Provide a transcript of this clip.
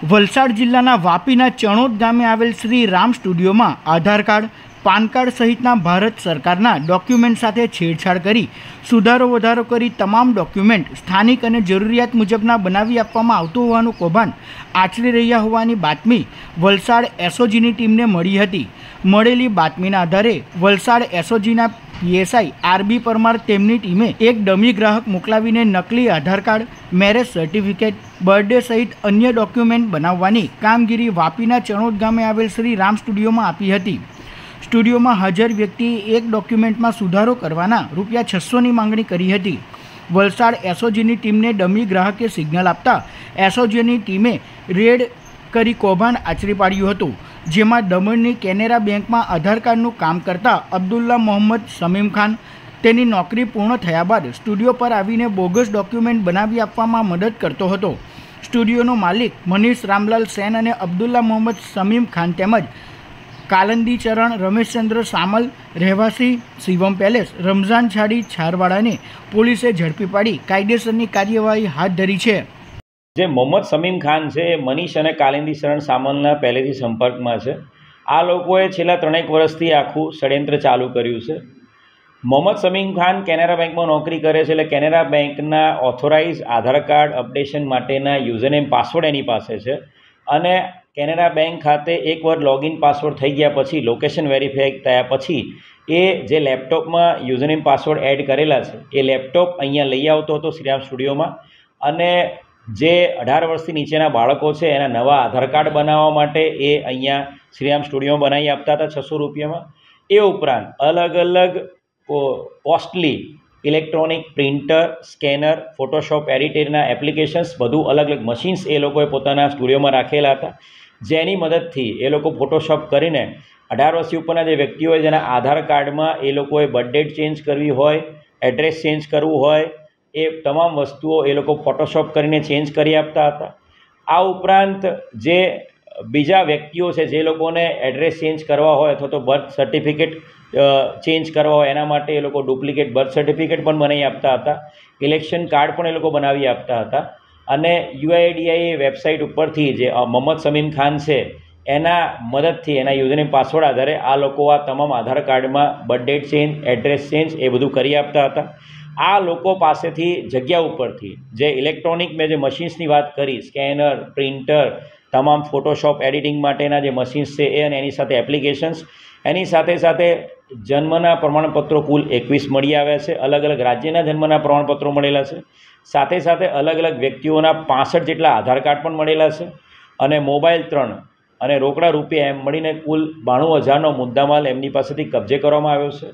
વલસાડ જિલ્લાના વાપીના ચણોદ ગામે આવેલ શ્રી રામ સ્ટુડિયોમાં આધાર કાર્ડ, પાન કાર્ડ સહિતના ભારત સરકારના ડોક્યુમેન્ટ સાથે છેડછાડ કરી સુધારો વધારો કરી તમામ ડોક્યુમેન્ટ સ્થાનિક અને જરૂરિયાત મુજબના બનાવી આપવામાં આવતું હોવાનું કૌભાંડ આચરી રહ્યા હોવાની બાતમી વલસાડ એસઓજીની ટીમને મળી હતી. મળેલી બાતમીના આધારે વલસાડ એસઓજીના પીએસઆઈ આરબી પરમાર તેમની ટીમે એક ડમી ગ્રાહક મોકલાવીને નકલી Aadhaar card marriage certificate birthday સહિત અન્ય ડોક્યુમેન્ટ બનાવવાની કામગીરી વાપીના ચણોદ ગામે આવેલ શ્રી રામ સ્ટુડિયોમાં આપી હતી. સ્ટુડિયોમાં હાજર વ્યક્તિએ એક ડોક્યુમેન્ટમાં સુધારો કરવાના રૂપિયા છસોની માંગણી કરી હતી. વલસાડ એસઓજીની ટીમને ડમી ગ્રાહકે સિગ્નલ આપતા એસઓજીની ટીમે રેડ કરી કૌભાંડ આચરી પાડ્યું હતું, જેમાં દમણની કેનેરા બેંકમાં આધાર કાર્ડનું કામ કરતા અબ્દુલ્લા મોહમ્મદ સમીમ ખાન તેની નોકરી પૂર્ણ થયા બાદ સ્ટુડિયો પર આવીને બોગસ ડોક્યુમેન્ટ બનાવી આપવામાં મદદ કરતો હતો. સ્ટુડિયોનો માલિક મનીષ રામલાલ સેન અને અબ્દુલ્લા મોહમ્મદ સમીમ ખાન તેમજ કાલંદી ચરણ રમેશચંદ્ર સામલ, રહેવાસી શિવમ પેલેસ, રમઝાન છાડી, છારવાડાને પોલીસે ઝડપી પાડી કાયદેસરની કાર્યવાહી હાથ ધરી છે. જે મોહમ્મદ સમીમ ખાન છે, એ મનીષ અને કાલિંદી શરણ સામલના પહેલેથી સંપર્કમાં છે. આ લોકોએ છેલ્લા ત્રણેક વર્ષથી આખું ષડયંત્ર ચાલુ કર્યું છે. મોહમ્મદ સમીમ ખાન કેનેરા બેંકમાં નોકરી કરે છે એટલે કેનેરા બેંકના ઓથોરાઇઝ, આધાર કાર્ડ, અપડેશન માટેના યુઝરનેમ, પાસવર્ડ એની પાસે છે. અને કેનેરા બેંક ખાતે એકવાર લોગિન પાસવર્ડ થઈ ગયા પછી, લોકેશન વેરીફાઈ થયા પછી, એ જે લેપટોપમાં યુઝરનેમ, પાસવર્ડ એડ કરેલા છે, એ લેપટોપ અહીંયા લઈ આવતો હતો શ્રીરામ સ્ટુડિયોમાં. અને જે અઢાર વર્ષથી નીચેના બાળકો છે, એના નવા આધાર કાર્ડ બનાવવા માટે એ અહીંયા શ્રીરામ સ્ટુડિયોમાં બનાવી આપતા હતા છસો રૂપિયામાં. એ ઉપરાંત અલગ અલગ costly electronic printer, scanner, Photoshop, એડિટરના applications, બધું અલગ અલગ મશીન્સ એ લોકોએ પોતાના સ્ટુડિયોમાં રાખેલા હતા. જેની મદદથી એ લોકો ફોટોશોપ કરીને અઢાર વર્ષથી ઉપરના જે વ્યક્તિઓ હોય જેના આધાર કાર્ડમાં એ લોકોએ બર્થ ડેટ ચેન્જ કરવી હોય, એડ્રેસ ચેન્જ કરવું હોય એ તમામ વસ્તુઓ એ લોકો ફોટોશોપ કરીને ચેન્જ કરી આપતા હતા. આ ઉપરાંત જે બીજા વ્યક્તિઓ છે, જે લોકોને એડ્રેસ ચેન્જ કરવા હોય અથવા તો બર્થ સર્ટિફિકેટ ચેન્જ કરવા હોય, એના માટે એ લોકો ડુપ્લિકેટ બર્થ સર્ટિફિકેટ પણ બનાવી આપતા હતા. ઇલેક્શન કાર્ડ પણ એ લોકો બનાવી આપતા હતા. અને યુઆઈડીઆઈ વેબસાઇટ ઉપરથી જે મોહમ્મદ સમીમ ખાન છે એના મદદથી, એના યુઝરનેમ પાસવર્ડ આધારે આ લોકો આ તમામ આધાર કાર્ડમાં birth date change address change એ બધું કરી આપતા હતા. આ લોકો પાસેથી જગ્યા ઉપરથી જે ઇલેક્ટ્રોનિક મેં જે મશીન્સની વાત કરી સ્કેનર પ્રિન્ટર તમામ ફોટોશોપ એડિટિંગ માટેના જે મશીન્સ છે એ અને એની સાથે એપ્લિકેશન્સ એની સાથે સાથે જન્મના પ્રમાણપત્રો કુલ એકવીસ મળી આવ્યા છે. અલગ અલગ રાજ્યના જન્મના પ્રમાણપત્રો મળેલા છે. સાથે સાથે અલગ અલગ વ્યક્તિઓના પાસઠ જેટલા આધાર કાર્ડ પણ મળેલા છે. અને મોબાઈલ ત્રણ અને રોકડા રૂપિયા એમ મળીને કુલ બાણું હજારનો મુદ્દામાલ એમની પાસેથી કબજે કરવામાં આવ્યો છે.